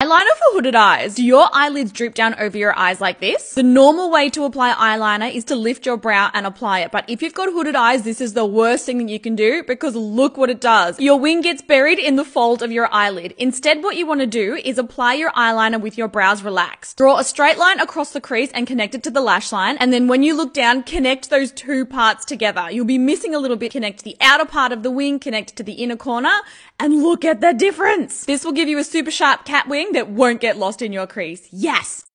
Eyeliner for hooded eyes. Do your eyelids droop down over your eyes like this? The normal way to apply eyeliner is to lift your brow and apply it. But if you've got hooded eyes, this is the worst thing that you can do because look what it does. Your wing gets buried in the fold of your eyelid. Instead, what you want to do is apply your eyeliner with your brows relaxed. Draw a straight line across the crease and connect it to the lash line. And then when you look down, connect those two parts together. You'll be missing a little bit. Connect the outer part of the wing, connect to the inner corner, and look at the difference. This will give you a super sharp cat wing that won't get lost in your crease. Yes!